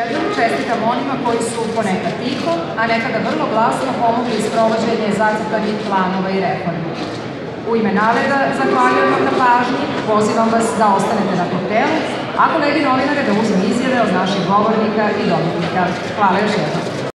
Jednom čestitam onima koji su ponekad tiho, a nekada vrlo glasno pomogli sprovođenje zacrtanih planova i reformi. U ime naleda zahvaljujem vam na pažnji, pozivam vas da ostanete na hotelu, a kolegi novinare da uzem izjave od naših govornika i dobitnika. Hvala još jednom.